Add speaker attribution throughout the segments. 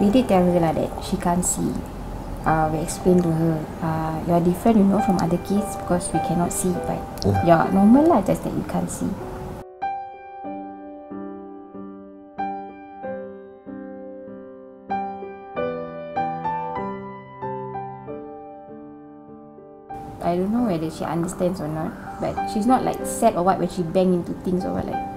Speaker 1: we did tell her lah that she can't see. Uh, we explained to her, uh, you are different, you know, from other kids because we cannot see, but
Speaker 2: Yeah.
Speaker 1: you're normal lah, just that you can't see. I don't know whether she understands or not, but she's not like sad or what when she bang into things or what like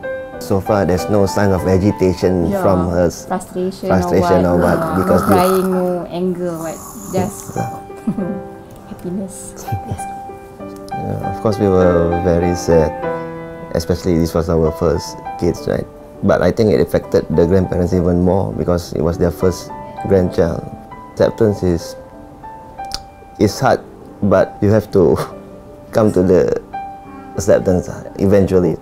Speaker 2: So far, there's no sign of agitation
Speaker 1: Yeah,
Speaker 2: from her.
Speaker 1: frustration,
Speaker 2: frustration
Speaker 1: or
Speaker 2: or
Speaker 1: what,
Speaker 2: what,
Speaker 1: uh,
Speaker 2: because
Speaker 1: no crying, no anger, what, just
Speaker 2: Yeah.
Speaker 1: happiness. Yes.
Speaker 2: Yeah, of course, we were very sad, especially this was our first kids, right? But I think it affected the grandparents even more because it was their first grandchild. Acceptance is is hard, but you have to come to the acceptance eventually.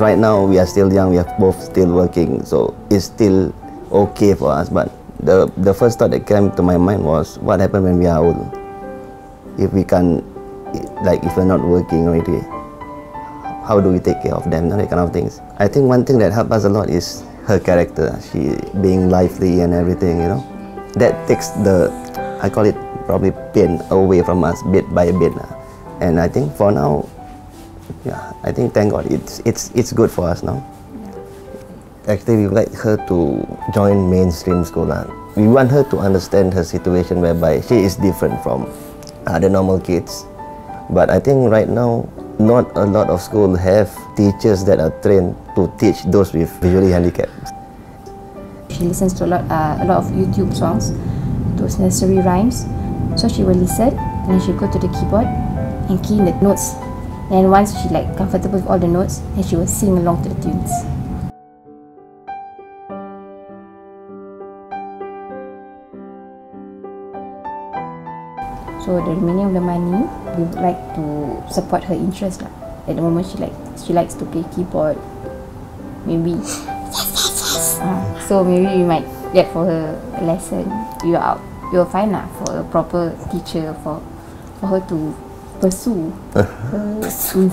Speaker 2: Right now, we are still young. We are both still working, so it's still okay for us. But the the first thought that came to my mind was, what happened when we are old? If we can, like, if we're not working already, how do we take care of them? That kind of things. I think one thing that helped us a lot is her character. She being lively and everything. You know, that takes the, I call it probably pain away from us bit by bit. And I think for now, yeah, I think thank God it's it's it's good for us now. Actually, we would like her to join mainstream school. lah. We want her to understand her situation whereby she is different from other normal kids. But I think right now, not a lot of schools have teachers that are trained to teach those with visually handicapped.
Speaker 1: She listens to a lot, uh, a lot of YouTube songs, those nursery rhymes. So she will listen, and then she'll go to the keyboard and key in the notes. And once she like comfortable with all the notes, then she will sing along to the tunes. So the remaining of the money, we would like to support her interest lah. At the moment, she like she likes to play keyboard. Maybe Ah, so maybe we might get for her a lesson. You out. You will find lah for a proper teacher for for her to Pasu. Pasu.